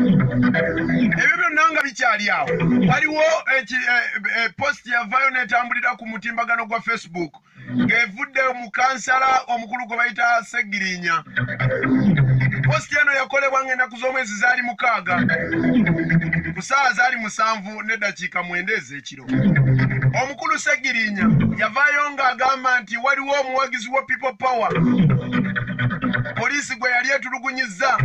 ebyo byonna nga bikyali awo. Waliwo eki- eh, eh, post yavayo netambulira ku mutimbagano gwa facebook ng'evudde mu kansala omukulu gwe bayita segirinya. Post eno yakolebwa ng'ennaku z'omwezi zaali mukaaga. Ku saawa zaali musanvu n'eddakiika mwenda ez'ekiro. Omukulu segirinya yavaayo ng'agamba nti waliwo omuwagizi wa people power poliisi gwe yali etulugunyizza.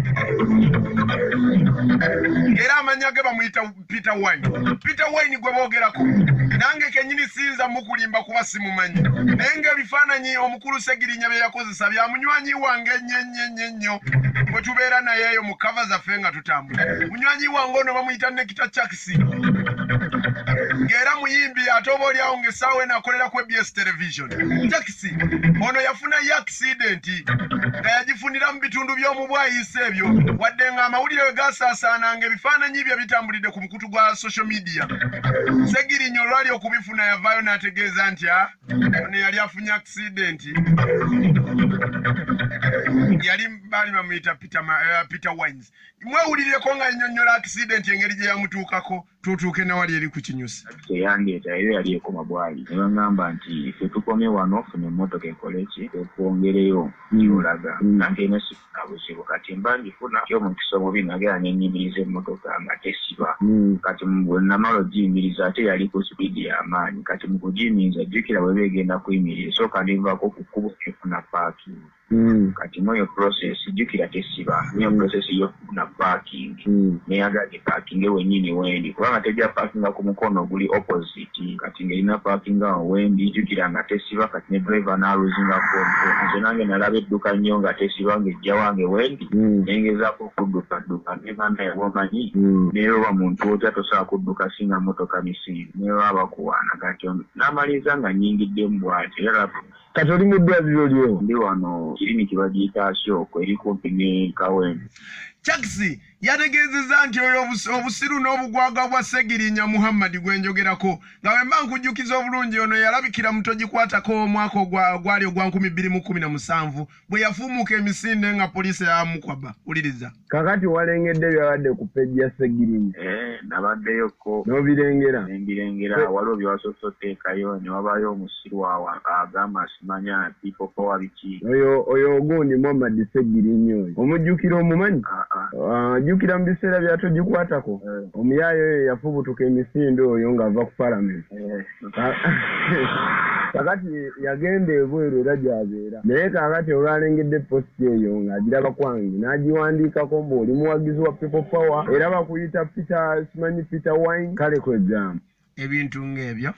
Era amanya ge bamuyita peter wine. Peter wine gwe boogerako. Nange kenyini siyinza mukulimba kuba simumanyi. Naye ng'ebifaananyi omukulu segirinya bye yakozesa bya munywanyi wange ennyo ennyo ennyo ennyo bwe tubeera naye eyo mu kava zaffe nga tutambula. Munywanyi wange ono bamuyita nekita chakisi ng'era muyimbi ate oba oliawo ng'essaawa eno akolera ku ebs television. Jakisi ono yafuna ye akisidenti nga yagifunira mu bitundu by'omu bwayisa ebyo wadde ng'amawulire we gasaasaananga ebifaananyi bye bitambulidde ku mukutu gwa social media. Segirinya olwali okubifuna yavaayo n'ategeeza nti a ono yali afunye akisidenti yali baali bamuyita Peter eh, peter wines. Mwewulirireko nga nnyonnyola akisidenti engeri gye yamutuukako tutuuke nawali eri ku kinyusi. Teyandeeta era yali ekoma bwali ne baŋŋamba nti ffe tukomye wano ofuna emmotoka ekole ki? Ekwongereyo gyolaga nange eno sifuna buzibu kati mba ngifuna kyo omukisa omubi nagera nenyimiriza emmotoka nga tesiba? Kati bwe namala ogiyimiriza ate yali ku sipiidi y'amaanyi kati mu kugiyimiriza jjukira bwe begenda kuyimirira esooka ndivaako ku kkubo efuna paaking kati mweyo process jjukira tesiba. Niyo process yokufuna paaking neyagaje paakinge wennyini wendi kubanga tejja paakinga ku mukono oguli opposite. Kati ng'erina paakinga awo wendi jjukira nga tesiba kati ne driver n'aluzinga control nze nange nalaba edduka nnyo nga tesiba ng'ejja wange wendi nengezaako okuddukadduka nebanda yabomanyi neeroba muntu otya tosobola kudduka singa motoka misiiru neeroba bakuwaana kati ono. N'amaliriza nga nnyingiddemu bw'ati. Era kati oli mu ddwaliro lyewo ndi wano kiriniki bagiyita asyoko eri kumpi ne kawempe chakisi yategeezezza nti oyo obus- obusiru n'obugwaga bwa segirinya muhammadi gwe njogerako. Nga bwe mba nkujjukiza obulungi ono yalabikira mu togikwatako omwaka ogwa- gwali ogwa 2017 bwe yafuumuka emisinde nga poliisi yamukwaba wuliriza. Kakati walengedde byabadde ku peji ya segirinya Eh, nabaddeyoko n'obirengera. Nembirengera waliwo byewasoose oteekayo ne wabayo omusiru awo agamba simanya people power biki? Oyo oyo ogundi muhammadi segirinya oyo. Omujjukira omumanyi Ah, ajjukira mu biseera byatogikwatako Eh, omuyaayo oyo yafubutuka emisinde oyo ng'ava ku palamenti eh, kakati yagenda ebweru era gyabeera. Naye kakati olwalengedde positi eyo ng'agiraba kwange n'agiwandiikako mbu oli muwagizi wa people power era bakuyita peter simanyi peter wine kale kwegamba ebintu ng'ebyo